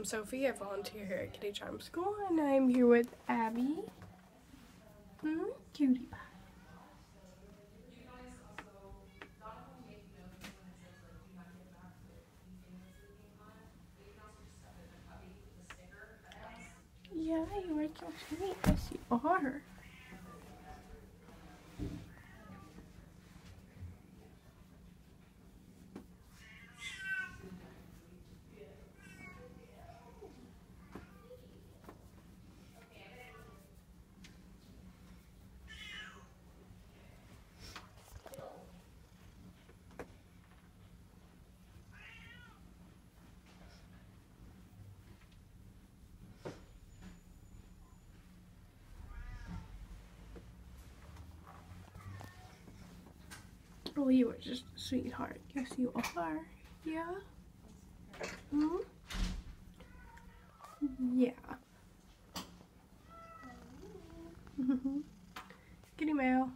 I'm Sophie. I volunteer here at Kitty Charm School, and I'm here with Abby. Hmm, cutie pie. Yeah, you are so sweet. Yes, you are. You are just a sweetheart. Yes, you are. Yeah? Hmm? Yeah. Kitty mail.